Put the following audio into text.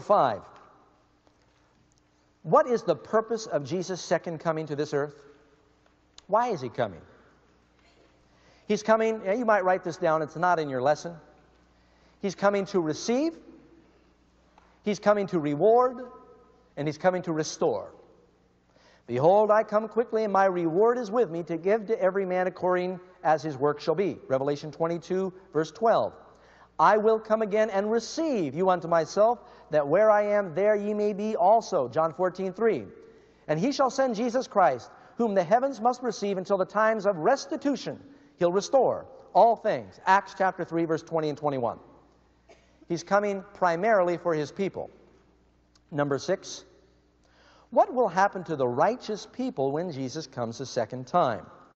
Five. What is the purpose of Jesus' second coming to this earth? Why is he coming? He's coming, you might write this down, it's not in your lesson. He's coming to receive, he's coming to reward, and he's coming to restore. Behold, I come quickly, and my reward is with me to give to every man according as his work shall be. Revelation 22, verse 12. I will come again and receive you unto myself, that where I am, there ye may be also. John 14, 3. And he shall send Jesus Christ, whom the heavens must receive until the times of restitution. He'll restore all things. Acts chapter 3, verse 20 and 21. He's coming primarily for his people. Number six, what will happen to the righteous people when Jesus comes a second time?